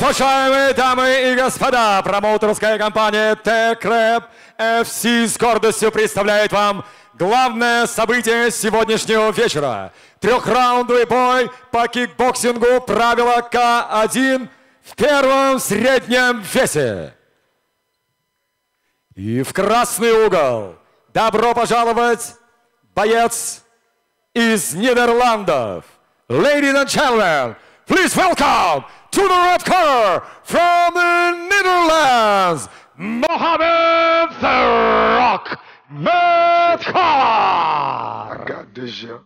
Уважаемые дамы и господа, промоутерская компания Tech-KREP FC с гордостью представляет вам главное событие сегодняшнего вечера. Трехраундовый бой по кикбоксингу правила К1 в первом среднем весе. И в красный угол добро пожаловать боец из Нидерландов. Ladies and gentlemen, please welcome to the red corner from the Netherlands, Mohamed The Rock Medkar. God, this year.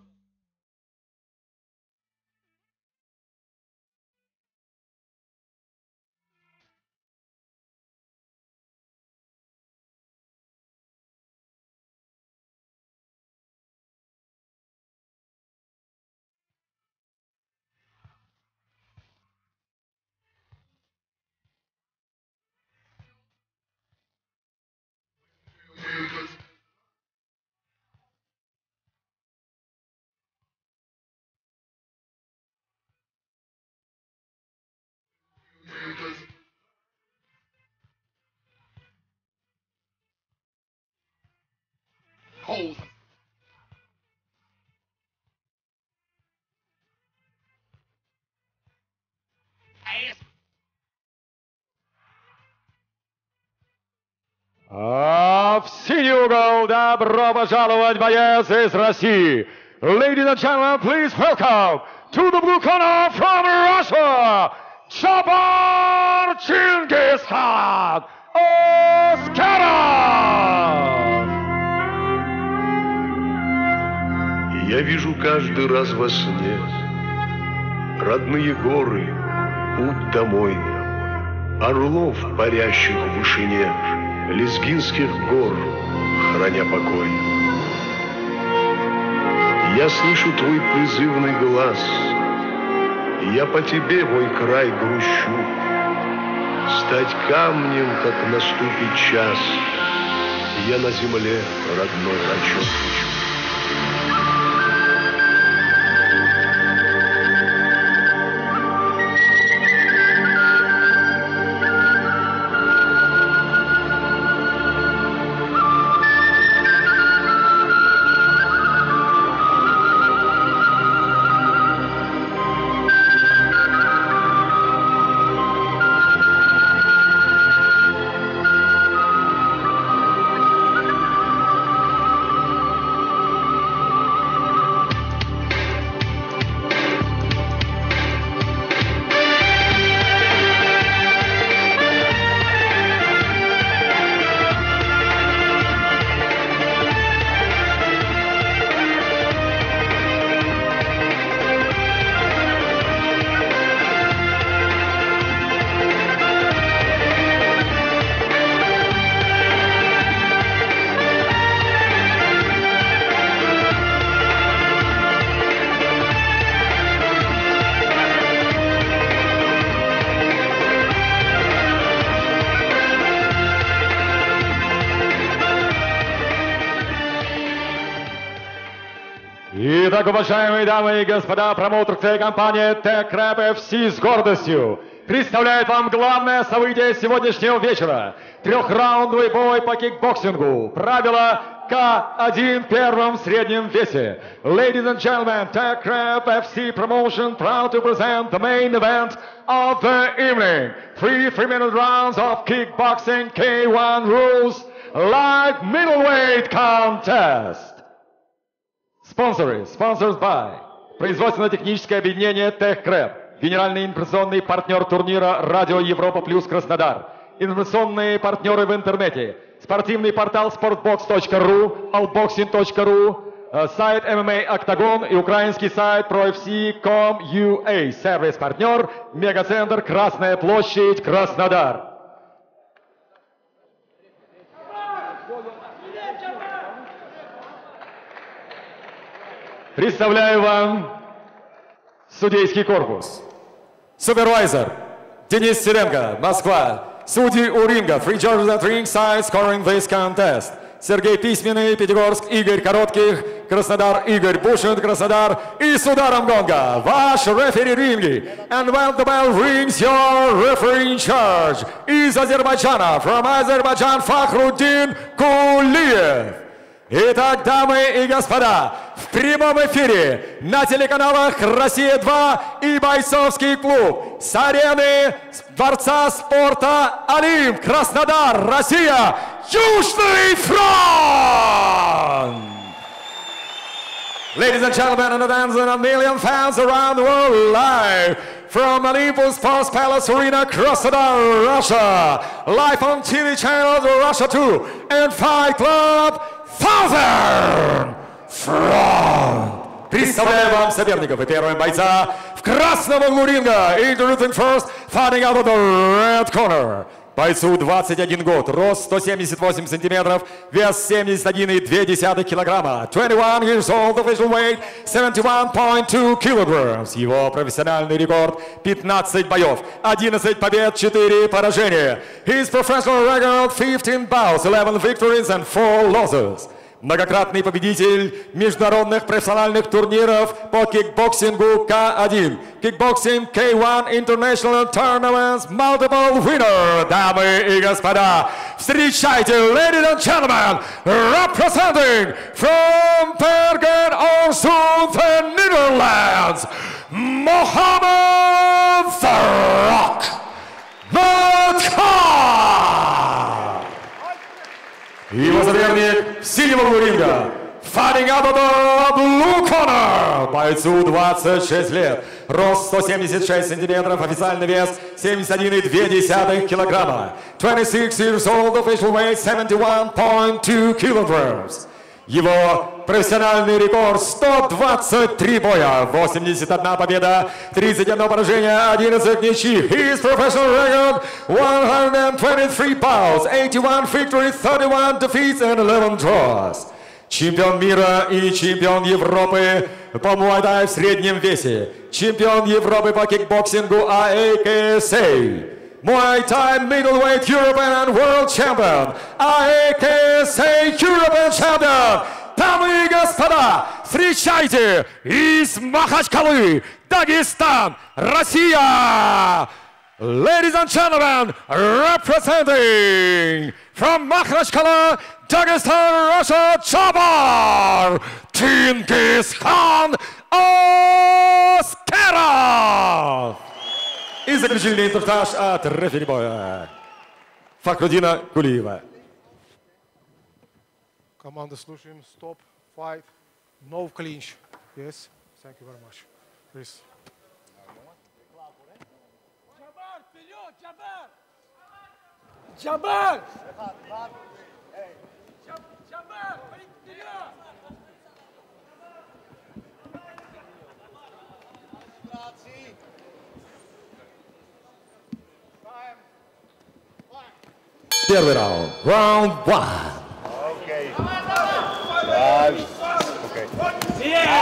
А в синий угол добро пожаловать боец из России. Ladies and gentlemen, please welcome to the blue corner from Russia, Chabar Chingis Khan Oskarov. Я вижу каждый раз во сне Родные горы, путь домой Орлов, парящих в вышине Лезгинских гор, храня покой. Я слышу твой призывный глаз. Я по тебе, мой край, грущу. Стать камнем, как наступит час. Я на земле родной хочу Итак, уважаемые дамы и господа, промоутерская компания Tech-KREP FC с гордостью представляет вам главное событие сегодняшнего вечера. Трехраундовый бой по кикбоксингу. Правила К1 в первом среднем весе. Ladies and gentlemen, Tech-KREP FC Promotion proud to present the main event of the evening. Three three-minute rounds of kickboxing K1 rules live middleweight contest. Спонсоры. Sponsored by. Производственно-техническое объединение TechCrab. Генеральный информационный партнер турнира Радио Европа Плюс Краснодар. Информационные партнеры в интернете. Спортивный портал sportbox.ru, allboxing.ru, э, сайт MMA Октагон и украинский сайт ProFC.com.ua. Сервис-партнер Мегацентр Красная площадь Краснодар. Представляю вам судейский корпус. Супервайзер Денис Сиренко, Москва. Судьи у ринга. Three judges at ringside scoring this contest. Сергей Письменный, Пятигорск, Игорь Коротких, Краснодар Игорь Бушин, Краснодар. И с ударом гонга ваш рефери ринги. And when the bell rings, your referee in charge. Из Азербайджана, from Azerbaijan, Фахруддин Кулиев. Итак, дамы и господа, в прямом эфире на телеканалах «Россия-2» и «Бойцовский клуб» с арены Дворца спорта «Олимп», Краснодар, Россия, Южный фронт! Ladies and gentlemen, and advance and a million fans around the world live from Olympus Sports Palace Arena, Krasnodar, Russia. Live on TV channels Russia 2 and Fight Club Thousand Front. Представляю вам соперников и первым бойца в красном углу ринга. Introducing first, fighting out of the red corner. Бойцу 21 год, рост 178 сантиметров, вес 71,2 килограмма. 21 years old, official weight 71.2 kilograms. Его профессиональный рекорд 15 боев, 11 побед, 4 поражения. His professional record 15 bouts, 11 victories and 4 losses. Многократный победитель международных профессиональных турниров по кикбоксингу К1. Kickboxing K1 International Tournaments Multiple Winner. Дамы и господа, встречайте, ladies and gentlemen, representing from Bergen op Zoom, the Netherlands, Mohammed The Его соперник углу ринга. Blue corner. Бойцу 26 лет. Рост 176 сантиметров. Официальный вес 71,2 килограмма. 26 years old. Official weight 71.2 kilograms. Его профессиональный рекорд 123 боя, 81 победа, 31 поражение, 11 ничьих. His professional record 123 bouts, 81 victories, 31 defeats and 11 draws. Чемпион мира и чемпион Европы по муайтай в среднем весе. Чемпион Европы по кикбоксингу AAKSA. Muay Thai middleweight European and World Champion, AAKSA European Champion. Дамы и господа, встречайте из Махачкалы, Дагестан, Россия. Ladies and gentlemen, representing from Makhachkala, Dagestan, Russia, Chabar, Genghis Khan Askerov. И заключительный инструктаж от рефери боя Фахрудина Кулиева. Commander solution, stop, fight, no clinch. Yes, thank you very much. Please. Jabbar! Jabbar! Grazie. Первый раунд. Раунд 1.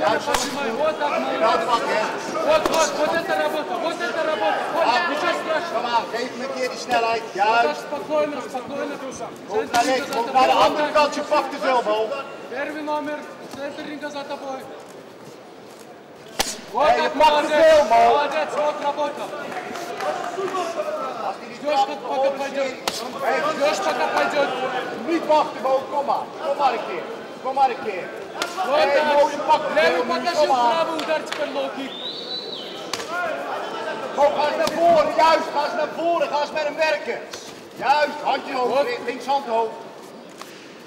Вот так, Dat молодец. pak hè. Вот, вот, вот это работа, вот это работа. Вот, ничего страшного. Kom aan, geef hem een keer die snelheid. Так, Juist. спокойно, спокойно. Kom naar links, kom naar de andere kant. Je pakt te veel omhoog. Первый номер, центр ринга за тобой. Вот Эй, так, я пак молодец. успел, мол. Молодец, вот работа. Als hij die Ждешь, trap как пока omhoog пойдет. serie. Hey, Ждешь, пока пойдет. Niet wachten, Mo. Kom maar. Kom maar een keer. Kom maar een keer. Вот Эй, Mo, je так. pakt te Левый veel. nu. покажи, Kom maar. правый удар теперь лоу-кик. Mo, ga eens naar voren. Juist, ga eens naar voren. Ga eens met hem werken. Juist, handje hoog. Wat? Links hand hoog.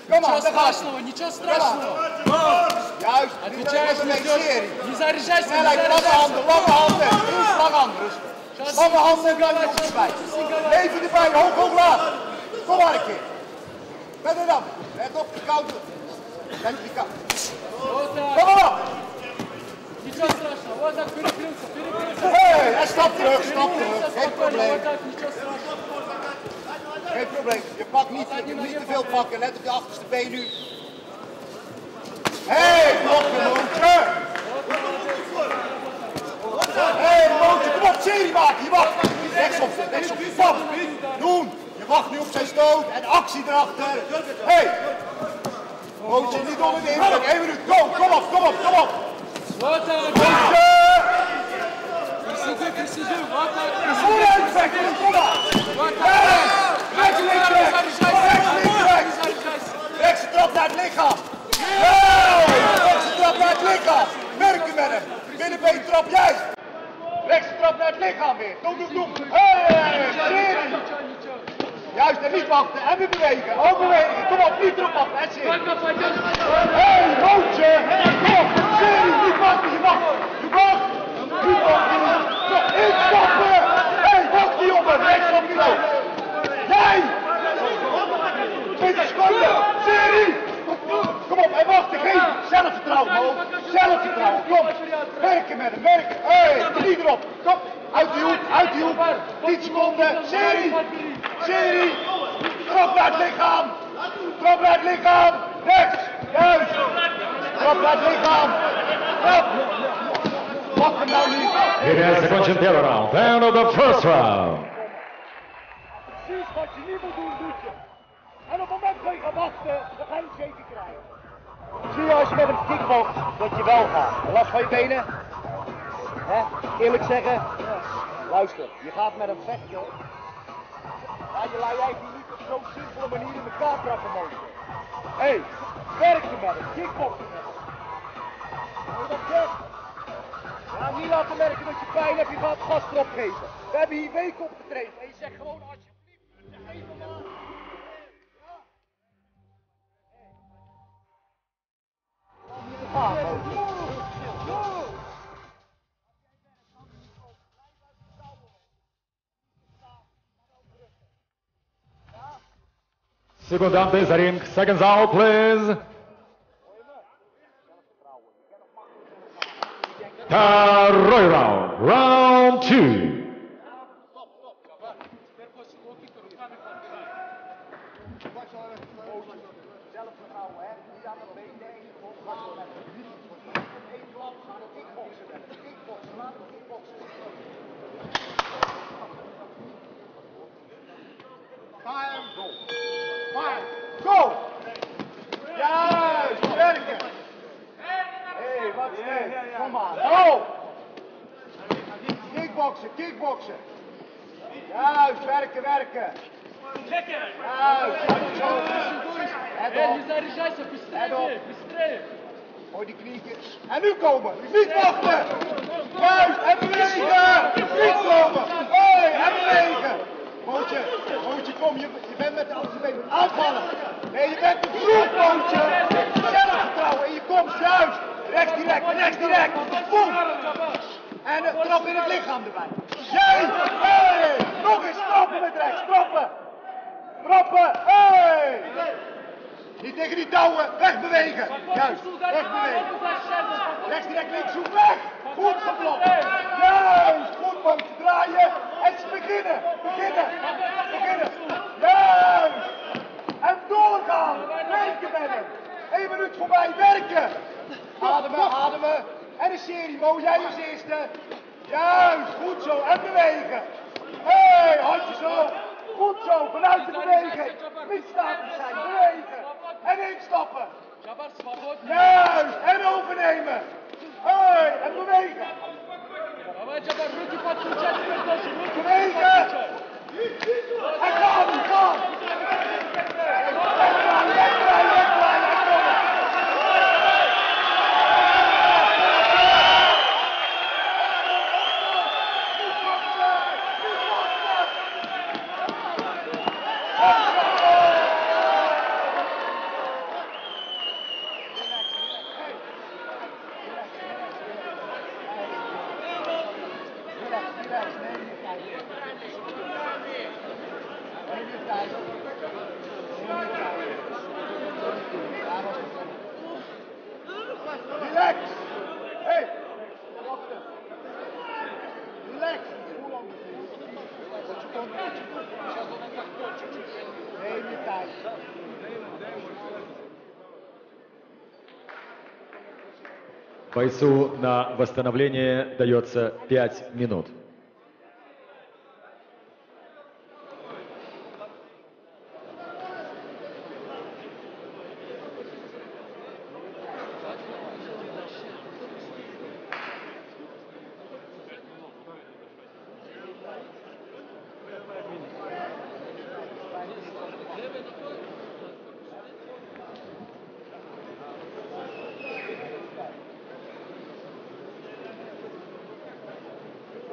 Kom maar, Ничего daar gaat страшного, ничего страшного. Juist, dit is Отвечаешь, een не serie. ждешь. Не заряжайся, не Snelheid, lange заряжайся. handen, lange handen. Rust, lange handen. Rust. Сейчас Lange handen, en dan синговать, nog erbij. сейчас синговать. Even erbij, hoog, hoog, laag. Kom maar een keer. Verder dan. Let op, de Kom op! Hey, stap terug, stap terug. Geen probleem. Geen probleem. Je pakt niet, niet te veel pakken. Let op je achterste been nu. Hé, hey, blokje, mondje. Hé, hey, mondje, kom op, serie maken. Je wacht. Rechts op, rechts op. Pap, doen. Je wacht nu op zijn stoot en actie erachter. Hey. Mootje niet onder de invloed. Eén minuut. Go, kom op, kom op, kom op. Wat een Mootje! Vooruit, Vekker, kom op! Rechts, links, rechts! Rechts, links, rechts! Rechtse trap naar het lichaam! Rechtse trap naar het lichaam! Merken met hem! Binnenbeen trap, juist! Rechtse trap naar het lichaam weer! Doe, doe, doe! Luister, niet wachten. En we bewegen. Oh, Ook bewegen. Kom op, niet erop af. Het. Hé, hey, roodje. kom! Serie, niet wachten. Je wacht. Je wacht. Niet wachten. Instappen. Hé, hey, wacht die jongen. Rechts op die loop. Jij. 20 seconden. Serie. Kom op, en wacht, geef zelfvertrouwen, man. Zelfvertrouwen, kom. Werken met hem, werken. Hé, hey, drie erop. Kom, uit de hoek, uit de hoek. 10 seconden, serie serie. Kop naar het lichaam. Kop naar het lichaam. Rechts. Juist. Kop naar het lichaam. Kop. Pak hem nou niet. Hier is de continentale round. Down of the first round. Precies wat je niet moet doen, doet je. En op het moment dat je gaat wachten, dan ga je het zeker krijgen. Zie je als je met een kickbox dat je wel gaat. Last van je benen? Hè? Eerlijk zeggen? Luister, je gaat met een vechtje ja, je laat jij die niet op zo'n simpele manier in elkaar trappen, mogen. Hé, hey, werken met hem, kickboxen met hem. Hoor je dat zeg? Ja, niet laten merken dat je pijn hebt, je gaat gas erop geven. We hebben hier weken op getraind en je zegt gewoon alsjeblieft, zeg even maar. Ja. Секунданты за ринг. Seconds out, please. Второй раунд. Раунд 2. En nu komen. Niet wachten. Juist. En bewegen. Niet komen. Hoi. En bewegen. Mootje. Mootje, kom. Je, je bent met de andere been aanvallen. Nee, je bent te vroeg, Mootje. Zelfvertrouwen. En je komt juist. Rechts direct. Rechts direct. Boom. En een trap in het lichaam erbij. Jij. Hey. Nog eens. Trappen met rechts. Trappen. Trappen. Hey. Niet tegen die touwen. Wegbewegen. Juist. Wegbewegen. Rechts direct linkshoek weg. Goed geblokt. Juist. Goed man. Draaien. En ze beginnen. Beginnen. Beginnen. Juist. En doorgaan. Werken met hem. Eén minuut voorbij. Werken. Ademen. Ademen. En een serie. Mo, jij als eerste. Juist. Goed zo. En bewegen. Hé, hey, handjes zo. Goed zo. Vanuit de beweging. Niet staan zijn instappen. Juist, en overnemen. Бойцу на восстановление дается 5 минут.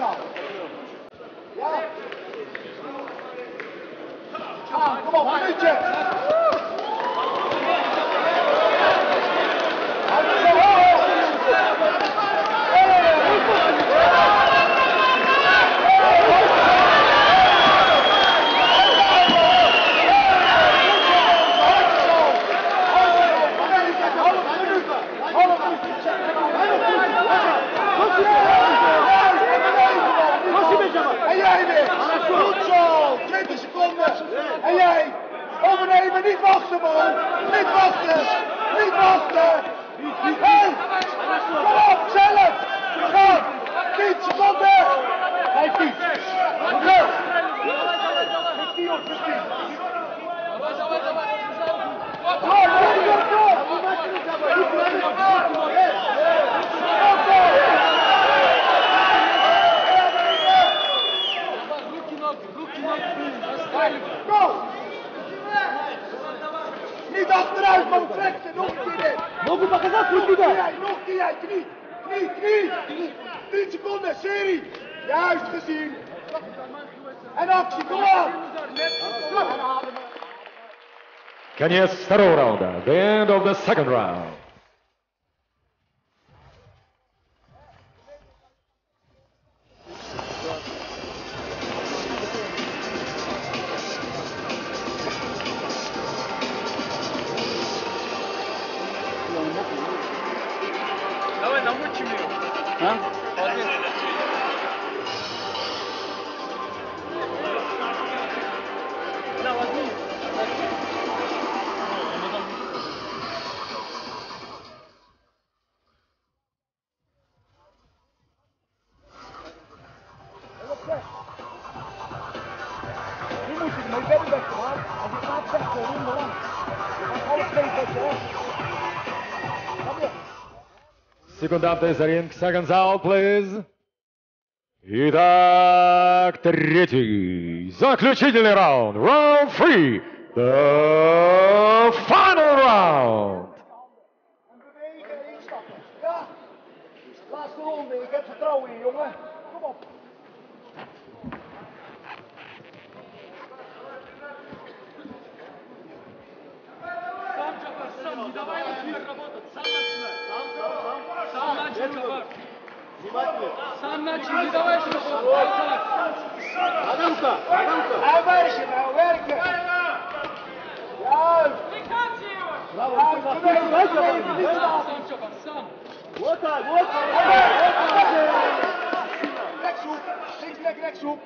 好好好我们回去 Niet wachten man. Niet wachten. Niet wachten. Hey. Kom Finland's third round, the end of the second round. Não Секунданты за ринг. Seconds out, please. Итак, третий, заключительный раунд. Round three. The final round. En bewegen en instappen. Ja. Laatste ronde. Ik heb vertrouwen in je, jongen. Kom op. Juist. Juist, bewegen, bewegen, niet Сам, staan. сам, Джафар, сам. Rechtshoek, links, rechts, rechtshoek.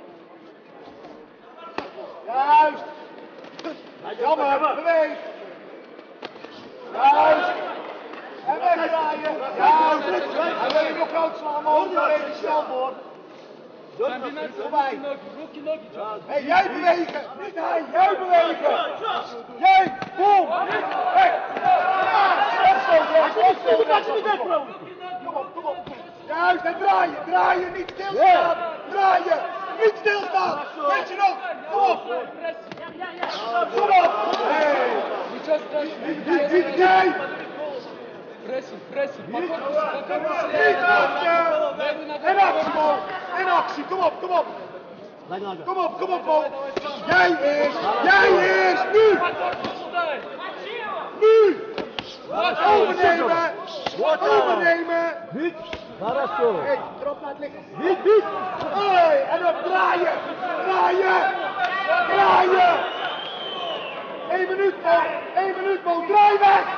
Juist. Jammer, beweeg. Juist. En wegdraaien. Ja, hij we je nog groot slaan, man. Daar even snel voor. Zijn voorbij? Hey, jij bewegen! Niet hij, jij bewegen! Jij, boom! Weg! Opstoten, opstoten, zo, weg! Kom op, kom op, kom op! Juist, en draaien, draaien, niet stilstaan! Draaien, niet stilstaan! Met je nog, kom op! Kom op! Hey! Niet, niet, niet, niet! Pressie, pressie. Pak op, pak op. Niet wachten! En actie! En actie, kom op, kom op! Kom op, kom op! Jij eerst! Jij eerst! Nu! Nu! Overnemen! Overnemen! Niet! Hey, drop naar het lichaam. Niet, niet! Hey, en dan draaien! Draaien! Draaien! Eén minuut, Mo! Eén minuut, Mo! Draai weg!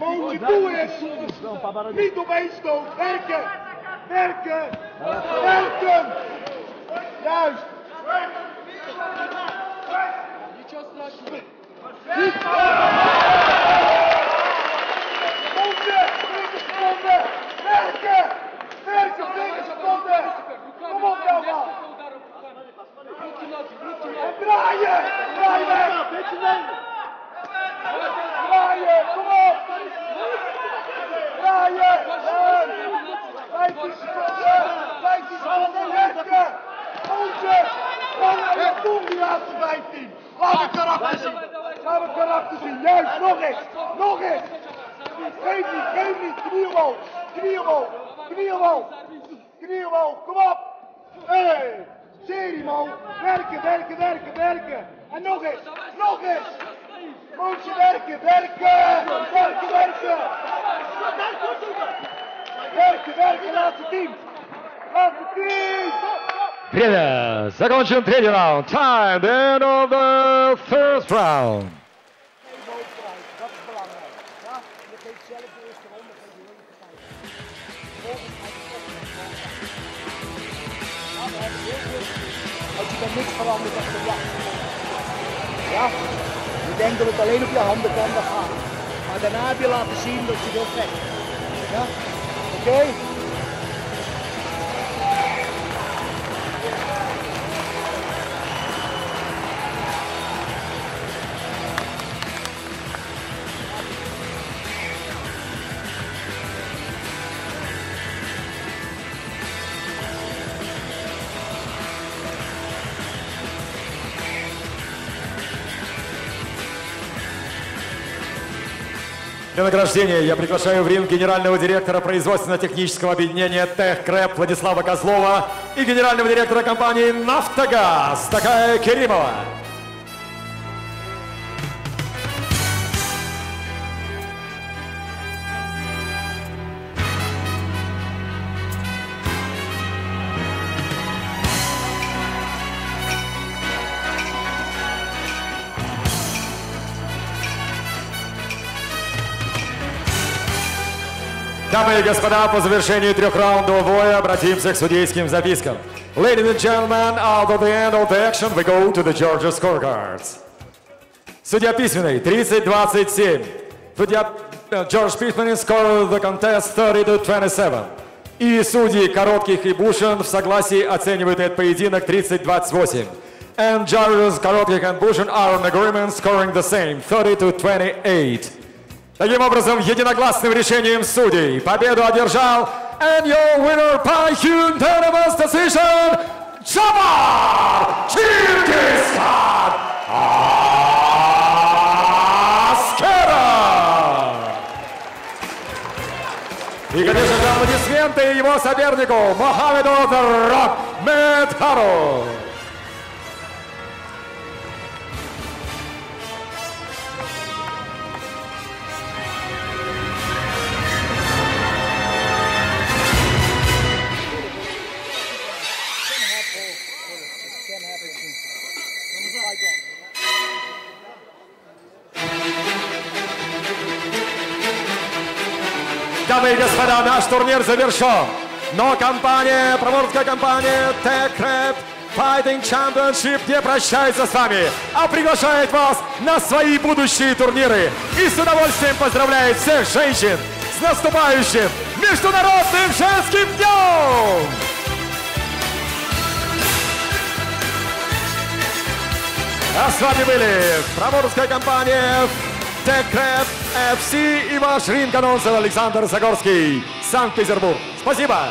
onde tu és muito bem-estou. Erken! Erken! Erken! Juist! Niet zo straks. laatste team! Laatste team! Время! Закончен третий раунд. Time, the end of the first round. Dat is belangrijk. Ja, je geeft zelf de eerste ronde, geef je heel partij. Volgens mij is het Ja, we hebben heel veel. Als je dan niks verandert, dan ja. Ja, je denkt dat het alleen op je handen kan, dan gaat het. Maar daarna heb je laten zien dat je wil vechten. Ja, oké? Для награждения я приглашаю в ринг генерального директора производственно-технического объединения «Техкрэп» Владислава Козлова и генерального директора компании «Нафтогаз» Такая Керимова. Дамы и господа, по завершении трехраундового боя обратимся к судейским запискам. Ladies and gentlemen, after the end of the action, we go to the Georgia scorecards. Судья письменный, 30-27. Судья Джордж Письменный scored the contest 30-27. И судьи Коротких и Бушин в согласии оценивают этот поединок 30-28. And judges Коротких and Бушин are in agreement scoring the same, 30-28. Таким образом, единогласным решением судей победу одержал and your winner by unanimous decision, Джабар Чингисхан Аскеров! И, конечно же, аплодисменты его сопернику Мохаммеду Медхару. Господа, наш турнир завершен. Но компания, промоутерская компания TechRap Fighting Championship не прощается с вами, а приглашает вас на свои будущие турниры. И с удовольствием поздравляет всех женщин С наступающим Международным женским днем! А с вами были промоутерская компания Текрэп FC и ваш ринг-анонсер Александр Загорский, Санкт-Петербург. Спасибо!